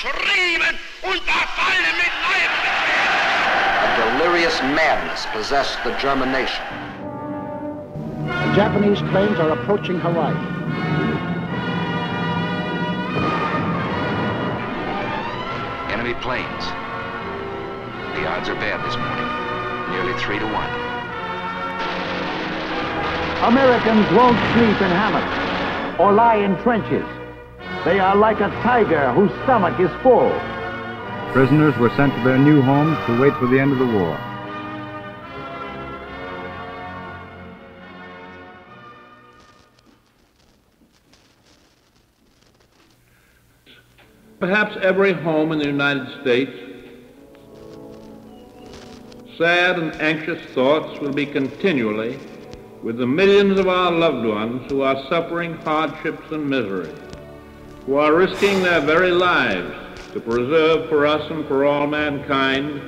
verschrieben und verfallen mit neuem A delirious madness possessed the German nation. The Japanese planes are approaching Hawaii. Enemy planes. The odds are bad this morning. Nearly three to one. Americans won't sleep in hammocks or lie in trenches. They are like a tiger whose stomach is full. Prisoners were sent to their new homes to wait for the end of the war. Perhaps every home in the United States, sad and anxious thoughts will be continually with the millions of our loved ones who are suffering hardships and misery, who are risking their very lives to preserve for us and for all mankind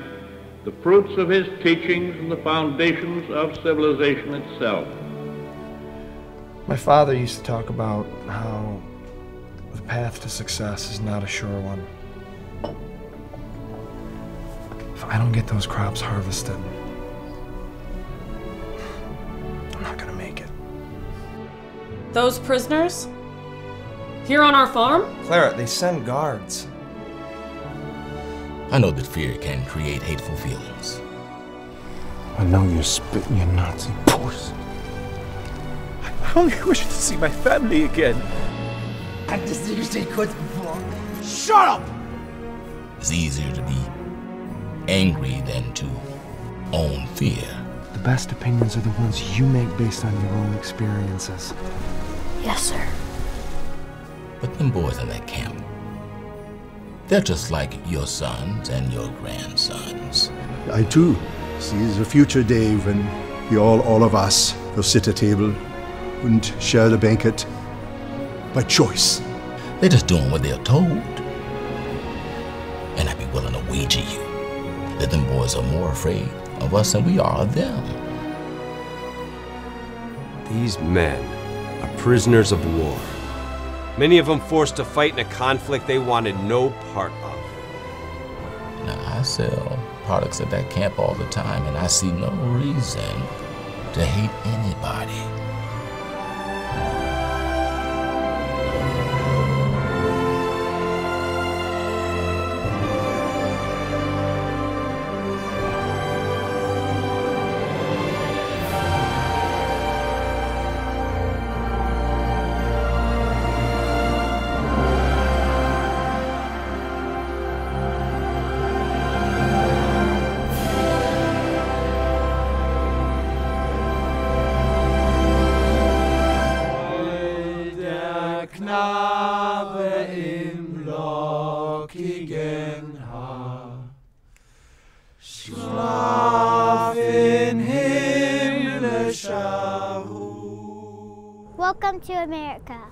the fruits of his teachings and the foundations of civilization itself. My father used to talk about how the path to success is not a sure one. If I don't get those crops harvested, I'm not gonna make it. Those prisoners? Here on our farm? Clara, they send guards. I know that fear can create hateful feelings. I know you're spitting your Nazi puss. I only wish to see my family again. Hattest du gesehen kurz bevor? Shut up! It's easier to be angry than to own fear. The best opinions are the ones you make based on your own experiences. Yes, sir. But them boys in that camp, they're just like your sons and your grandsons. I too see the future day when we all, all of us, will sit at table and share the banquet by choice. They're just doing what they're told. And I'd be willing to wager you that them boys are more afraid of us than we are of them. These men are prisoners of war. Many of them forced to fight in a conflict they wanted no part of. Now, I sell products at that camp all the time, and I see no reason to hate anybody. Schlaf in himmlischer Ruhe. Welcome to America.